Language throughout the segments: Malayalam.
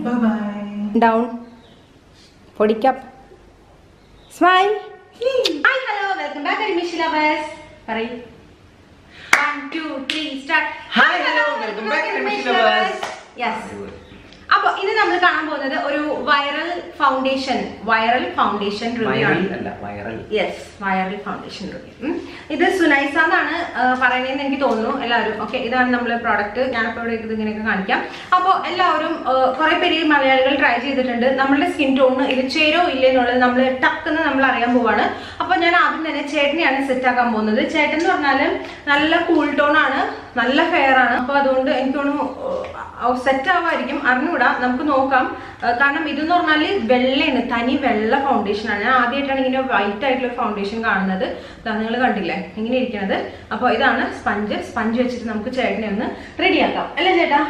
By bye down പൊടിക്കപ്പ് smile hi hello welcome back admission lovers പറയൂ one two three start Hi, hello, welcome back to Admission Lovers. Yes അപ്പൊ ഇന്ന് നമ്മൾ കാണാൻ പോകുന്നത് ഒരു viral foundation viral foundation review ആണ്. Viral yes viral foundation review ഇത് സുനൈസ എന്നാണ് പറയുന്നതെന്ന് എനിക്ക് തോന്നുന്നു എല്ലാവരും. ഓക്കെ ഇതാണ് നമ്മളെ പ്രോഡക്റ്റ് ഞാനിപ്പോ ഇവിടെ ഇത് ഇങ്ങനെയൊക്കെ കാണിക്കാം. അപ്പോൾ എല്ലാവരും കുറെ പേര് മലയാളികൾ ട്രൈ ചെയ്തിട്ടുണ്ട്. നമ്മുടെ സ്കിൻ ടോൺ ഇത് ചേരോ ഇല്ലെന്നുള്ളത് നമ്മൾ ടക്കെന്ന് നമ്മൾ അറിയാൻ പോവാണ്. അപ്പോൾ ഞാൻ ആദ്യം തന്നെ ചേട്ടനെയാണ് സെറ്റ് ആക്കാൻ പോകുന്നത്. ചേട്ടൻ എന്ന് പറഞ്ഞാൽ നല്ല കൂൾ ടോൺ ആണ്. നല്ല ഫെയർ ആണ്. അപ്പൊ അതുകൊണ്ട് എനിക്ക് തോന്നുന്നു സെറ്റ് ആവായിരിക്കും അറിഞ്ഞുകൂടാ. നമുക്ക് നോക്കാം. കാരണം ഇതെന്ന് പറഞ്ഞാൽ വെള്ളയാണ്. തനി വെള്ള ഫൗണ്ടേഷൻ ആണ്. ഞാൻ ആദ്യമായിട്ടാണ് ഇങ്ങനെ വൈറ്റ് ആയിട്ടുള്ള ഫൗണ്ടേഷൻ കാണുന്നത്. നിങ്ങൾ കണ്ടില്ലേ? ഇങ്ങനെ ഇരിക്കുന്നത് അപ്പോൾ ഇതാണ് സ്പഞ്ച് സ്പഞ്ച് വെച്ചിട്ട് നമുക്ക് ചേട്ടനെ ഒന്ന് റെഡിയാക്കാം അല്ലേ ചേട്ടാ.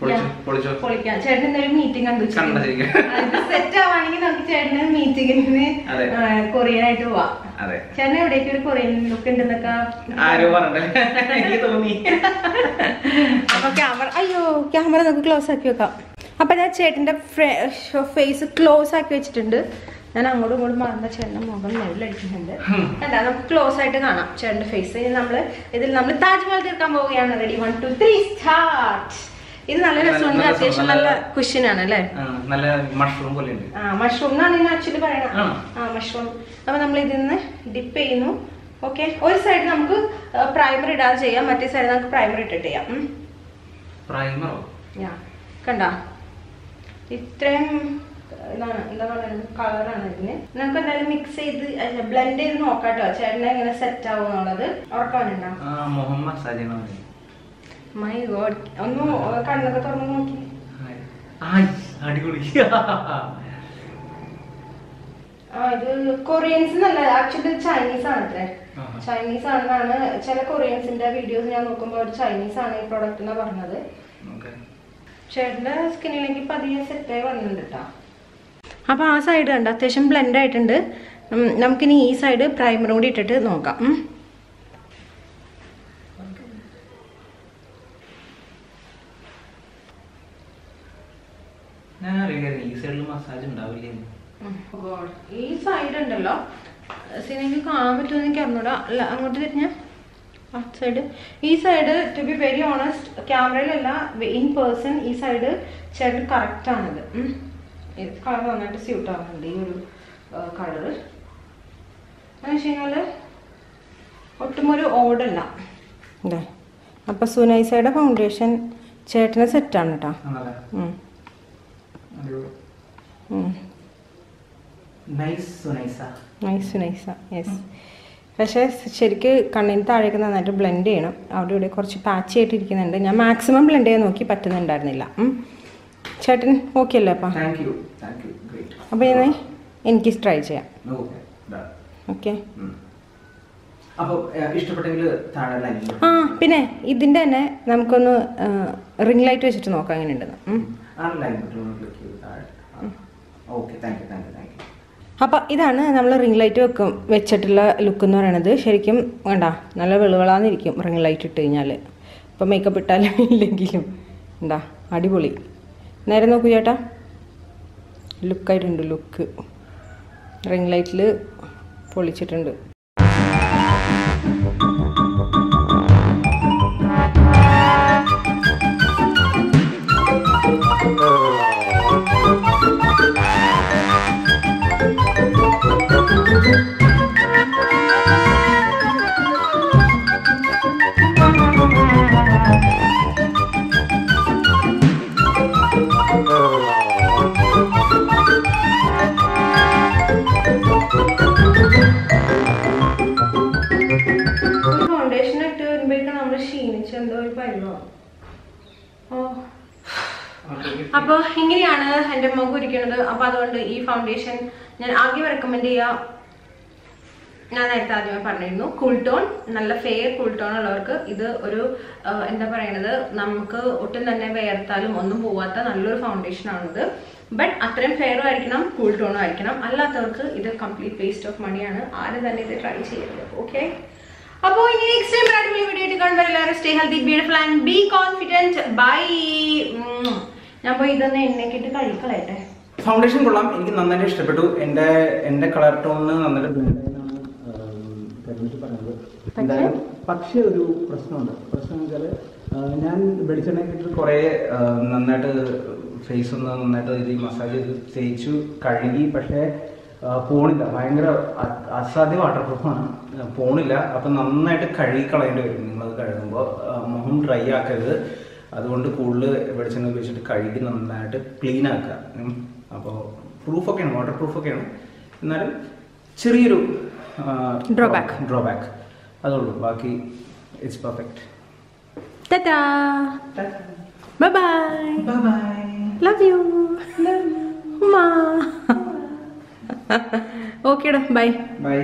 പൊളിക്കാം. ചേട്ടൻ മീറ്റിംഗ് കണ്ടു സെറ്റ് ആവാണെങ്കിൽ നമുക്ക് ചേട്ടന് മീറ്റിംഗിന് കൊറിയൻ ആയിട്ട് പോവാം. അതെ. ചേട്ടൻ എവിടേക്ക് ഒരു കൊറിയൻ ലുക്ക് ഉണ്ടെന്നൊക്കെ ആരോ പറഞ്ഞേ എനിക്ക് തോന്നി. അപ്പൊ ക്യാമറ അയ്യോ ക്യാമറ നമുക്ക് ക്ലോസ് ആക്കി വെക്കാം. അപ്പൊ ഞാൻ ചേട്ടന്റെ ഫേസ് ക്ലോസ് ആക്കി വെച്ചിട്ടുണ്ട്. ഞാൻ അങ്ങോട്ടും ഇങ്ങോട്ടും മാറുന്ന ചേട്ടന്റെ മുഖം നെല്ലടിക്കുന്നുണ്ട് എന്താ നമുക്ക് ക്ലോസ് ആയിട്ട് കാണാം ചേട്ടന്റെ ഫേസ് നമ്മൾ ഇതിൽ നമ്മൾ താജ്മഹൽ തീർക്കാൻ പോവുകയാണ്. Ready one two three start ഇത് നല്ല രസമുണ്ട്. അത്യാവശ്യം നല്ല കുഷ്യനാണ് അല്ലേ? നല്ല മഷ്റൂം പോലെ ഉണ്ട് ആ മഷ്റൂം എന്നാണ് ഇതിന് ആക്ച്വലി പറയണത് ആ. മഷ്റൂം അപ്പൊ നമ്മൾ ഇതിൽ നിന്ന് ഡിപ്പ് ചെയ്യുന്നു. ഓക്കെ ഒരു സൈഡ് നമുക്ക് പ്രൈമർ ഇടാതെ ചെയ്യാം. മറ്റേ സൈഡ് നമുക്ക് പ്രൈമർ ഇട്ടിട്ട് ചെയ്യാം. പ്രൈമറോ കണ്ട? ഇത്രയും ഇതാണ് എന്താ പറയുന്നത്? കളറാണ് ഇതിന്. നമുക്ക് എന്തായാലും മിക്സ് ചെയ്ത് ബ്ലെൻഡ് ചെയ്ത് നോക്കാട്ടോ ചേട്ടനെ എങ്ങനെ സെറ്റ് ആവുന്നുള്ളത് ആ മുഹമ്മദ് പറയും മൈ ഗോഡ് ഒന്ന് കണ്ണൊക്കെ തുറന്ന് നോക്കി. അടിപൊളി. ഇത് കൊറിയൻസ് നല്ല ആക്ച്വലി ചൈനീസ് ആണ് അത്രേ ചൈനീസ് ആണെന്നാണ് ചില കൊറിയൻസിന്റെ വീഡിയോസ് ഞാൻ നോക്കുമ്പോൾ ഒരു ചൈനീസ് ആണ് ഈ പ്രൊഡക്റ്റ് എന്നാ പറഞ്ഞത്. ചേട്ടന്റെ സ്കിന്നിലേക്ക് പതിയെ സെറ്റായി വന്നിട്ടുണ്ട് കേട്ടോ അപ്പോൾ ആ സൈഡ് കണ്ട? അത്യാവശ്യം ബ്ലെൻഡ് ആയിട്ടുണ്ട്. നമുക്കിനി ഈ സൈഡ് പ്രൈമർ കൂടി ഇട്ടിട്ട് നോക്കാം. ഞാൻ അറിയാം ഈ സൈഡിൽ മസാജ് ഉണ്ടാവില്ലേ ഉം, ഈ സൈഡ് ഉണ്ടല്ലോ. സിനിമയ്ക്ക് കാണാൻ പറ്റുമെന്ന് എനിക്ക് അറിഞ്ഞൂടാ. അല്ല അങ്ങോട്ട് തിരിഞ്ഞ. ആ സൈഡ് ഈ side to be very honest ക്യാമറയിലല്ല in person ഈ സൈഡ് ചേട്ടൻ കറക്റ്റ് ആണിത്. കളർ നന്നായിട്ട് സ്യൂട്ട് ആവുന്നുണ്ട് ഈ ഒരു കളർ എന്ന് വെച്ച് ഒട്ടും ഒരു ഓടല്ല അപ്പൊ സുനൈസയുടെ ഫൗണ്ടേഷൻ ചേട്ടന് സെറ്റാണ് കേട്ടോ നൈസ് യെസ് പക്ഷേ ശരിക്ക് കണ്ണിന് താഴേക്ക് നന്നായിട്ട് ബ്ലെൻഡ് ചെയ്യണം. അവിടെ ഇവിടെ കുറച്ച് പാച്ച് ആയിട്ട് ഇരിക്കുന്നുണ്ട്. ഞാൻ മാക്സിമം ബ്ലെൻഡ് ചെയ്യാൻ നോക്കി പറ്റുന്നുണ്ടായിരുന്നില്ല. ചേട്ടൻ ഓക്കെ അല്ലേ അപ്പം? അപ്പോൾ ഞാൻ എനിക്ക് ട്രൈ ചെയ്യാം. ഓക്കെ ഓക്കെ അപ്പോൾ ഇഷ്ടപ്പെട്ടെങ്കിൽ താഴെ ലൈനിൽ ആ പിന്നെ ഇതിന്റെ തന്നെ നമുക്കൊന്ന് റിംഗ് ലൈറ്റ് വെച്ചിട്ട് നോക്കാം അങ്ങനെ ഉണ്ടെന്ന് ഇതാണ് നമ്മൾ റിംഗ് ലൈറ്റ് വെക്കും വെച്ചിട്ടുള്ള ലുക്ക് എന്ന് പറയുന്നത് ശരിക്കും വേണ്ട നല്ല വെളുവിളാന്നിരിക്കും റിംഗ് ലൈറ്റ് ഇട്ട് കഴിഞ്ഞാൽ ഇപ്പൊ മേക്കപ്പ് ഇട്ടാലും ഇല്ലെങ്കിലും. എന്താ അടിപൊളി. നേരെ നോക്കൂ ചേട്ടാ. ലുക്കായിട്ടുണ്ട് ലുക്ക് റിംഗ് ലൈറ്റിൽ പൊളിച്ചിട്ടുണ്ട്. ഫൗണ്ടേഷൻ ഇട്ട് വരുമ്പോഴേക്കും നമ്മൾ ക്ഷീണിച്ച് എന്തോ ഒരു പരിവാണ് ഓ. അപ്പോൾ ഇങ്ങനെയാണ് എന്റെ മുഖം ഇരിക്കുന്നത്. അപ്പൊ അതുകൊണ്ട് ഈ ഫൗണ്ടേഷൻ ഞാൻ ആദ്യം റെക്കമെൻഡ് ചെയ്യാം. ഞാൻ നേരത്തെ ആദ്യമേ പറഞ്ഞിരുന്നു കൂൾ നല്ല ഫെയർ കൂൾ ഉള്ളവർക്ക് ഇത് ഒരു എന്താ പറയണത് നമുക്ക് ഒട്ടും തന്നെ വേർത്താലും ഒന്നും പോവാത്ത നല്ലൊരു ഫൗണ്ടേഷൻ ആണിത്. ബട്ട് അത്രയും ഫെയറും ആയിരിക്കണം കൂൾ ടോണും ആയിരിക്കണം. അല്ലാത്തവർക്ക് ഇത് കംപ്ലീറ്റ് വേസ്റ്റ് ഓഫ് മണിയാണ് ആരും തന്നെ ഇത് ട്രൈ ചെയ്യരുത്. ഓക്കെ അപ്പോൾ ഇനി നെക്സ്റ്റ് ടൈം അടിപൊളി വീഡിയോ ആയിട്ട് കാണുമ്പോൾ എല്ലാവരും stay healthy beautiful and be confident bye ഞാൻ പോയി ഇതൊന്ന് എണ്ണയ്ക്കിട്ട് കഴിക്കളയട്ടെ. ഫൗണ്ടേഷൻ കൊള്ളാം. എനിക്ക് നന്നായിട്ട് ഇഷ്ടപ്പെട്ടു. എന്റെ എന്റെ കളർ ടോൺ നന്നായിട്ട് പറഞ്ഞത് എന്തായാലും പക്ഷേ ഒരു പ്രശ്നമുണ്ട്. പ്രശ്നം വെച്ചാൽ ഞാൻ വെളിച്ചെണ്ണ ഇട്ടിട്ട് കുറേ നന്നായിട്ട് ഫേസ് ഒന്ന് നന്നായിട്ട് ഇത് മസാജ് തേച്ചു കഴുകി. പക്ഷേ പോണില്ല. ഭയങ്കര അസാധ്യ വാട്ടർ പ്രൂഫാണ് പോണില്ല. അപ്പം നന്നായിട്ട് കഴുകി കളയേണ്ടി വരും. നിങ്ങളത് കഴുകുമ്പോൾ. മുഖം ഡ്രൈ ആക്കരുത്. അതുകൊണ്ട് കൂടുതൽ വെളിച്ചെണ്ണ ഉപയോഗിച്ചിട്ട് കഴുകി നന്നായിട്ട് ക്ലീൻ ആക്കുക. അപ്പോൾ പ്രൂഫൊക്കെയാണ് വാട്ടർ പ്രൂഫൊക്കെയാണ് എന്നാലും ചെറിയൊരു ഡ്രോബാക്ക് ഡ്രോബാക്ക് അതുള്ളൂ. ബാക്കി it's perfect tata bye bye bye bye love you ഉമ്മ ഓക്കേടാ ബൈ ബൈ